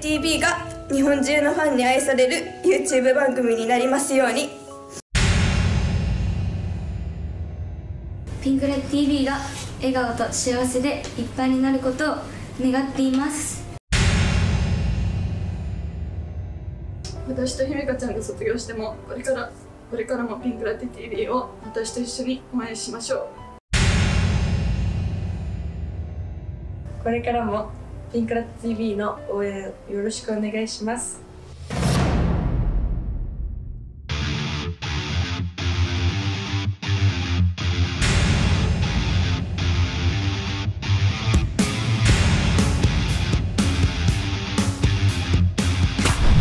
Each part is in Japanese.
TV が日本中のファンに愛される YouTube 番組になりますように。ピンクレッ TV が笑顔と幸せでいっぱいになることを願っています。私とひめかちゃんが卒業してもこれからこれからもピンクラテ TV を私と一緒に応援しましょう。これからもピンクラッツ TV の応援よろしくお願いします。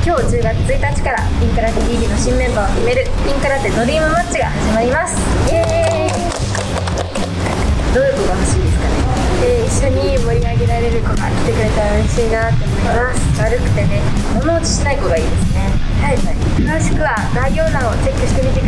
今日10月1日からピンクラテ TV の新メンバーを決めるピンクラテドリームマッチが始まります。イエーイ。れる子が来てくれたら嬉しいなって思います。悪くてね物落ちしない子がいいですね。はい、詳しくは概要欄をチェックしてみて